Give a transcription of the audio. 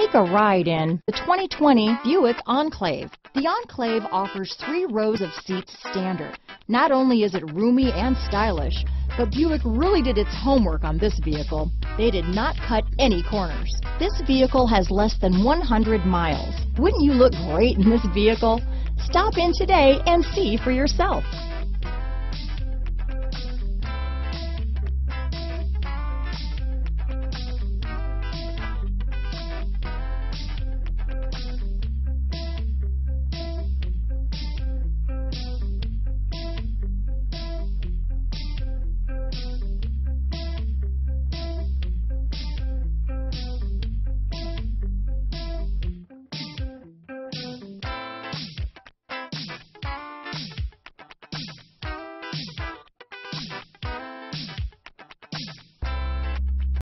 Take a ride in the 2020 Buick Enclave. The Enclave offers three rows of seats standard. Not only is it roomy and stylish, but Buick really did its homework on this vehicle. They did not cut any corners. This vehicle has less than 100 miles. Wouldn't you look great in this vehicle? Stop in today and see for yourself.